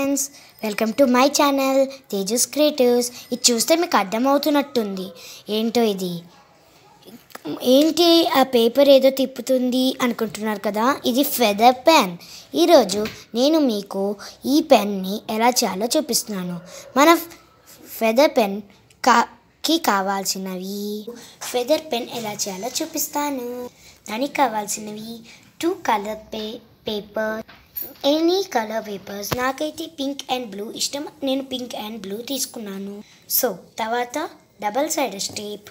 Friends welcome to my channel Tejas creatives ఇది చూస్తే మీకు అర్థమవుతున్నట్టుంది. ఏంటో ఇది? ఏంటి ఆ పేపర్ ఏదో తిప్పుతుంది అనుకుంటున్నారు కదా? ఇది ఫెదర్ పెన్ ఈరోజు నేను మీకు ఈ పెన్ని ఎలా చేయాలో చూపిస్తున్నాను. మన ఫెదర్ పెన్ కా కి కావాల్సినవి. ఫెదర్ పెన్ ఎలా చేయాలో చూపిస్తాను. దానికి కావాల్సినవి టూ కలర్ పే పేపర్ ఎనీ కలర్ పేపర్స్ నాకైతే పింక్ అండ్ బ్లూ ఇష్టం. నేను పింక్ అండ్ బ్లూ తీసుకున్నాను. సో తర్వాత double side tape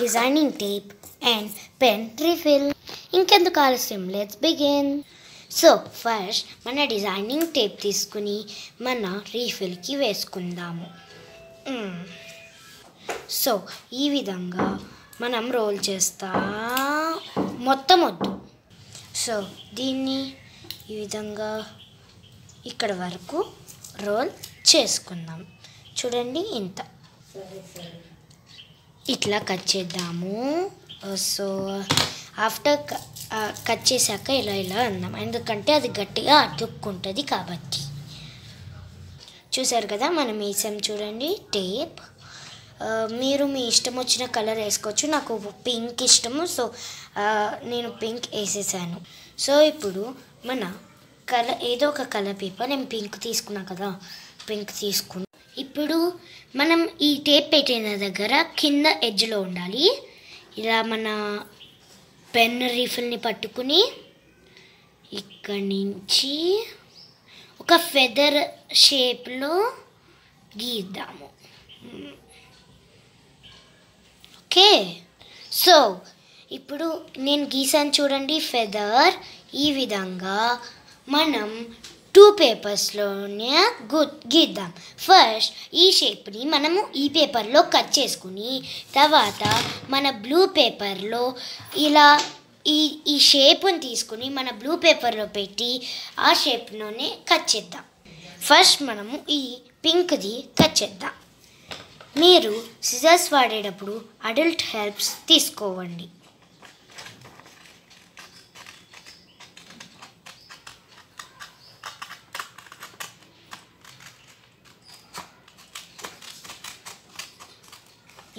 designing tape and pen refill. ఇంకెందుకు ఆలస్యం? లెట్స్ బిగిన్ సో ఫస్ట్ మన డిజైనింగ్ టేప్ తీసుకుని మన రీఫిల్కి వేసుకుందాము hmm. సో ఈ విధంగా మనం రోల్ చేస్తా. మొత్తం వద్దు. సో దీన్ని ఈ విధంగా ఇక్కడ వరకు రోల్ చేసుకుందాం. చూడండి ఇంత. ఇట్లా కట్ చేద్దాము. సో ఆఫ్టర్ కట్ చేశాక ఇలా ఇలా అందాం. ఎందుకంటే అది గట్టిగా అతుక్కుంటుంది కాబట్టి. చూసారు కదా మనం వేసాం చూడండి టేప్. మీరు మీ ఇష్టం వచ్చిన కలర్ వేసుకోవచ్చు. నాకు పింక్ ఇష్టము సో నేను పింక్ వేసేసాను. సో ఇప్పుడు మన కల ఏదో ఒక కలర్ పేపర్ నేను పింక్ తీసుకున్నా కదా పింక్ తీసుకున్నా. ఇప్పుడు మనం ఈ టేప్ పెట్టిన దగ్గర కింద ఎడ్జ్లో ఉండాలి. ఇలా మన పెన్ రీఫిల్ని పట్టుకుని ఇక్కడి నుంచి ఒక ఫెదర్ షేప్లో గీద్దాము. ఓకే? సో ఇప్పుడు నేను గీసాను చూడండి ఫెదర్ ఈ విధంగా మనం టూ పేపర్స్లోనే గీద్దాం. ఫస్ట్ ఈ షేప్ని మనము ఈ పేపర్లో కట్ చేసుకుని తర్వాత మన బ్లూ పేపర్లో ఇలా ఈ ఈ షేప్ని తీసుకుని మన బ్లూ పేపర్లో పెట్టి ఆ షేప్లోనే కట్ చేద్దాం. ఫస్ట్ మనము ఈ పింక్ది కట్ చేద్దాం. మీరు సిజర్స్ వాడేటప్పుడు అడల్ట్ హెల్ప్స్ తీసుకోవండి.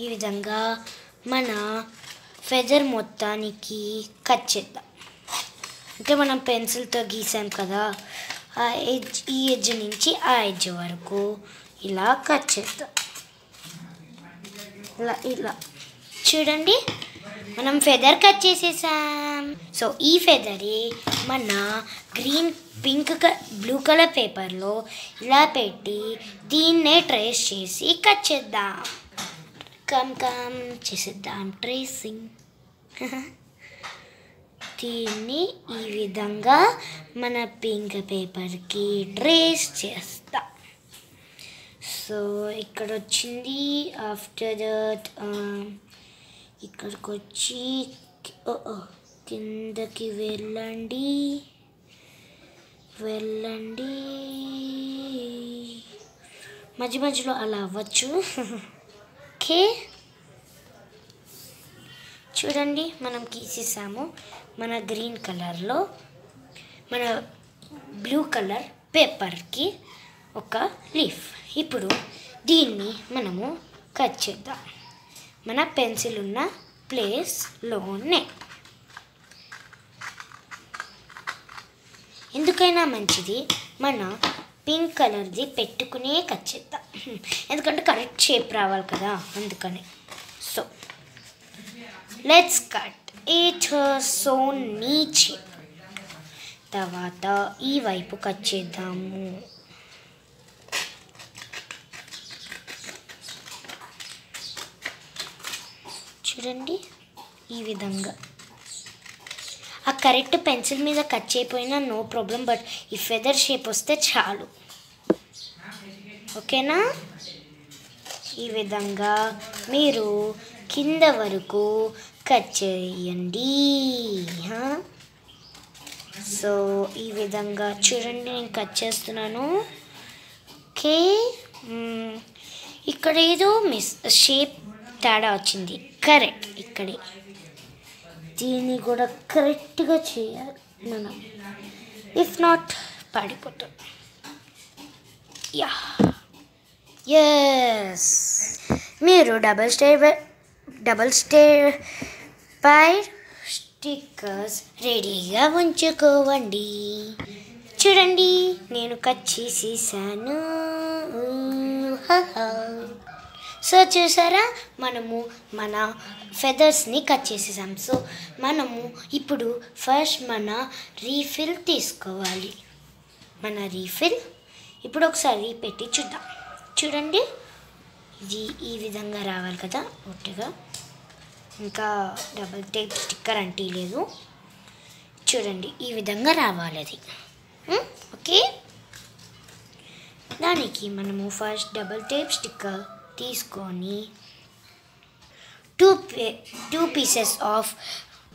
ఈ విధంగా మన ఫెదర్ మొత్తానికి కట్ చేద్దాం. అంటే మనం పెన్సిల్తో గీసాం కదా ఆ ఎడ్జ్ ఈ ఎడ్జ్ నుంచి ఆ ఎడ్జ్ వరకు ఇలా కట్ చేద్దాం. ఇలా ఇలా. చూడండి మనం ఫెదర్ కట్ చేసేసాం. సో ఈ ఫెదరే మన గ్రీన్ పింక్ బ్లూ కలర్ పేపర్లో ఇలా పెట్టి దీన్నే ట్రేస్ చేసి కట్ చేద్దాం. కమ్ కమ్ చేసేద్దాం ట్రేసింగ్ దీన్ని ఈ విధంగా మన పింక్ పేపర్కి ట్రేస్ చేస్తాం. సో ఇక్కడ వచ్చింది. ఆఫ్టర్ దట్ uh, ఇక్కడికి వచ్చి ఓ, ఓ, కిందకి వెళ్ళండి. వెళ్ళండి. మధ్య మధ్యలో అలా అవ్వచ్చు. ఓకే. చూడండి మనం గీసేసాము. మన గ్రీన్ కలర్లో మన బ్లూ కలర్ పేపర్కి ఒక లీఫ్. ఇప్పుడు దీన్ని మనము కట్ చేద్దాం. మన పెన్సిల్ ఉన్న ప్లేస్లోనే. ఎందుకైనా మంచిది. మన పింక్ కలర్ది పెట్టుకునే కట్ చేద్దాం ఎందుకంటే కరెక్ట్ షేప్ రావాలి కదా అందుకని. So let's cut it so neat shape తర్వాత ఈ వైపు కట్ చేద్దాము. చూడండి ఈ విధంగా. ఆ కరెక్ట్ పెన్సిల్ మీద కట్ చేయపోయినా నో ప్రాబ్లం బట్ ఈ ఫెదర్ షేప్ వస్తే చాలు. ఓకేనా? ఈ విధంగా మీరు కింద వరకు కట్ చేయండి. సో ఈ విధంగా చూడండి నేను కట్ చేస్తున్నాను. ఓకే. ఇక్కడ ఏదో మిస్ షేప్ తేడా వచ్చింది. కరెక్ట్ ఇక్కడే. దీన్ని కూడా కరెక్ట్గా చేయాలి మనం. ఇఫ్ నాట్ పడిపోతుంది యా ఎస్ మీరు డబల్ స్టే డబల్ స్టే పై స్టిక్కర్స్ రెడీగా ఉంచుకోవండి. చూడండి నేను కట్ చేసేసాను. సో చూసారా? మనము మన ఫెదర్స్ని కట్ చేసేసాం. సో మనము ఇప్పుడు ఫస్ట్ మన రీఫిల్ తీసుకోవాలి. మన రీఫిల్ ఇప్పుడు ఒకసారి పెట్టి చూద్దాం. చూడండి. ఇది ఈ విధంగా రావాలి కదా ఒట్టిగా. ఇంకా డబల్ టేప్ స్టిక్కర్ అంటే లేదు. చూడండి ఈ విధంగా రావాలి అది. ఓకే? దానికి మనము ఫస్ట్ డబల్ టేప్ స్టిక్కర్ తీసుకొని two two pieces of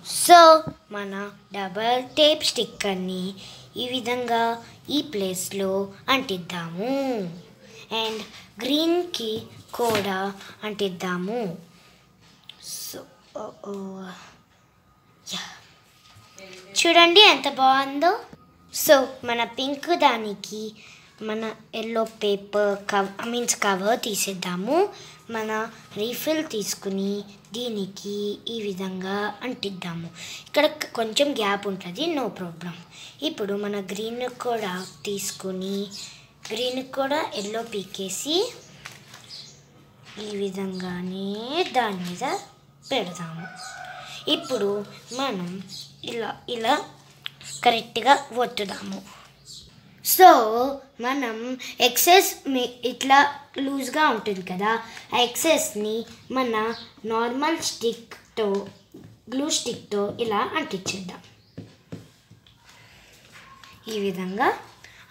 so మన డబల్ టేప్ స్టిక్కర్ని ఈ విధంగా ఈ ప్లేస్లో అంటిద్దాము. అండ్ గ్రీన్కి కూడా అంటిద్దాము. సో uh, uh, చూడండి ఎంత బాగుందో. సో మన పింక్ దానికి మన ఎల్లో పేపర్ కవ్ మీన్స్ కవర్ తీసేద్దాము. మన రీఫిల్ తీసుకుని దీనికి ఈ విధంగా అంటిద్దాము. ఇక్కడ కొంచెం గ్యాప్ ఉంటుంది నో ప్రాబ్లం ఇప్పుడు మన గ్రీన్ కూడా తీసుకొని గ్రీన్ కూడా ఎల్లో పీకేసి ఈ విధంగానే దాని మీద పెడదాము. ఇప్పుడు మనం ఇలా ఇలా కరెక్ట్గా ఒత్తుదాము. సో మనం ఎక్సెస్ ఇట్లా లూజ్గా ఉంటుంది కదా ఆ ఎక్సెస్ని మన నార్మల్ స్టిక్తో గ్లూ స్టిక్తో ఇలా అంటించేద్దాం. ఈ విధంగా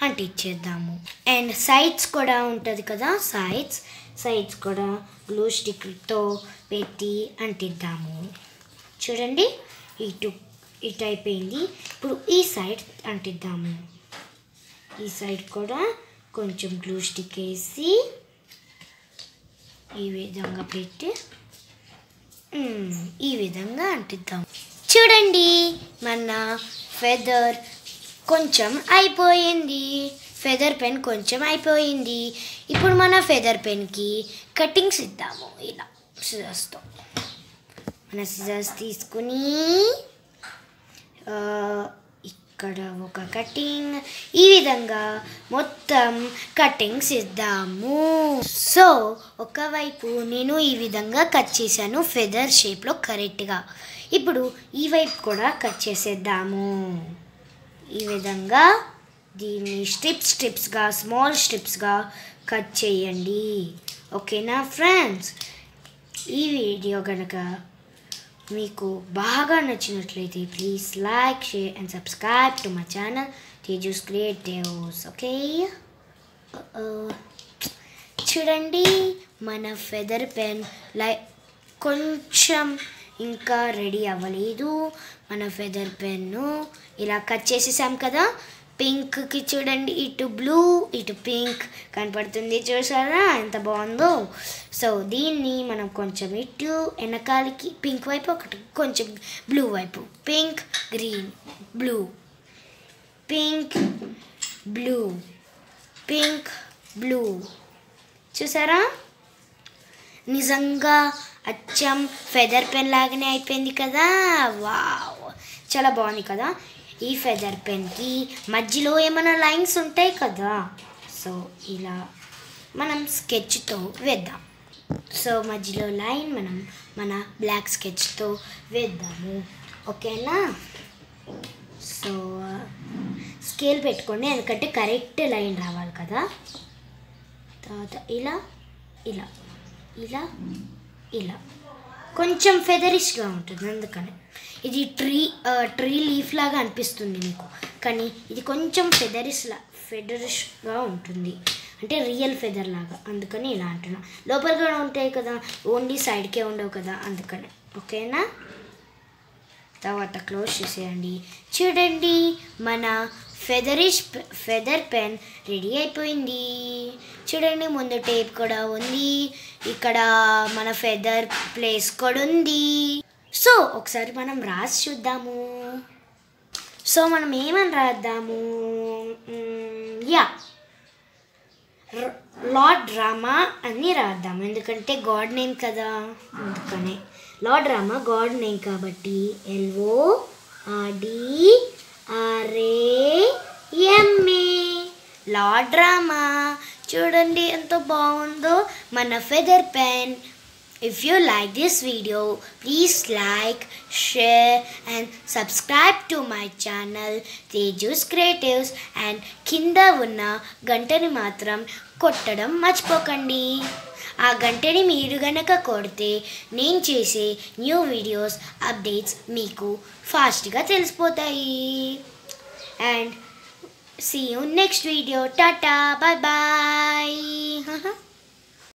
అంటించేద్దాము. అండ్ సైడ్స్ కూడా ఉంటుంది కదా సైడ్స్ సైడ్స్ కూడా గ్లూ స్టిక్తో పెట్టి అంటిద్దాము. చూడండి ఇటు ఇటు అయిపోయింది. ఇప్పుడు ఈ సైడ్ అంటిద్దాము. ఈ సైడ్ కూడా కొంచెం గ్లూ స్టిక్ వేసి ఈ విధంగా పెట్టి ఈ విధంగా అంటిద్దాం. చూడండి మన ఫెదర్ కొంచెం అయిపోయింది. ఫెదర్ పెన్ కొంచెం అయిపోయింది. ఇప్పుడు మన ఫెదర్ పెన్కి కటింగ్స్ ఇద్దాము. ఇలా సిజర్స్తో మన సిజర్స్ తీసుకుని ఇక్కడ ఒక కటింగ్ ఈ విధంగా మొత్తం కటింగ్స్ ఇద్దాము. సో ఒకవైపు నేను ఈ విధంగా కట్ చేశాను ఫెదర్ షేప్లో కరెక్ట్గా ఇప్పుడు ఈ వైపు కూడా కట్ చేసేద్దాము. ఈ విధంగా దీన్ని స్ట్రిప్స్ స్ట్రిప్స్గా స్మాల్ స్ట్రిప్స్గా కట్ చేయండి. ఓకేనా ఫ్రెండ్స్ ఈ వీడియో కనుక మీకు బాగా నచ్చినట్లయితే please like share and subscribe to my channel Tejas creatives okay చూడండి మన ఫెదర్ పెన్ లై కొంచెం ఇంకా రెడీ అవ్వలేదు. మన ఫెదర్ పెన్ను ఇలా కట్ చేసేసాం కదా పింక్కి చూడండి. ఇటు బ్లూ ఇటు పింక్ కనపడుతుంది. చూసారా? ఎంత బాగుందో. సో దీన్ని మనం కొంచెం ఇటు వెనకాలకి పింక్ వైపు ఒకటి కొంచెం బ్లూ వైపు. Pink green blue. Pink blue. Pink blue. చూసారా? నిజంగా అచ్చం ఫెదర్ పెన్ లాగానే అయిపోయింది కదా. వావ్. చాలా బాగుంది కదా. ఈ ఫెదర్ పెన్కి మధ్యలో ఏమైనా లైన్స్ ఉంటాయి కదా? సో ఇలా మనం స్కెచ్తో వేద్దాం. సో మధ్యలో లైన్ మనం మన బ్లాక్ స్కెచ్తో వేద్దాము. ఓకేనా సో స్కేల్ పెట్టుకోండి ఎందుకంటే కరెక్ట్ లైన్ రావాలి కదా? తర్వాత ఇలా ఇలా ఇలా ఇలా. కొంచెం ఫెదరిష్గా ఉంటుంది అందుకని. ఇది ట్రీ ట్రీ లీఫ్ లాగా అనిపిస్తుంది మీకు. కానీ ఇది కొంచెం ఫెదరిష్ లా ఫెదరిష్గా ఉంటుంది. అంటే రియల్ ఫెదర్ లాగా అందుకని ఇలా అంటున్నా. లోపల కూడా ఉంటాయి కదా ఓన్లీ సైడ్కే ఉండవు కదా అందుకని. ఓకేనా? తర్వాత క్లోజ్ చేసేయండి. చూడండి మన ఫెదరిష్ ఫెదర్ పెన్ రెడీ అయిపోయింది. చూడండి ముందు టేప్ కూడా ఉంది. ఇక్కడ మన ఫెదర్ ప్లేస్ కూడా ఉంది. సో ఒకసారి మనం రాసి చూద్దాము. సో మనం ఏమని రాద్దాము? యా. లార్డ్ డ్రామా అని రాద్దాం ఎందుకంటే గాడ్ నేమ్ కదా. అందుకనే. లార్డ్ డ్రామా గాడ్ నేమ్ కాబట్టి ఎల్ఓ ఆర్డి అరే ఎమ్మీ. లా డ్రామా చూడండి ఎంత బాగుందో మన feather pen if you like this video please like share and subscribe to my channel Tejas creatives and కింద ఉన్న గంటని మాత్రం కొట్టడం మర్చిపోకండి. ఆ గంటని మీరు గనక కొడితే నేను చేసే న్యూ వీడియోస్ అప్డేట్స్ మీకు ఫాస్ట్గా తెలిసిపోతాయి. And see you next video tata bye bye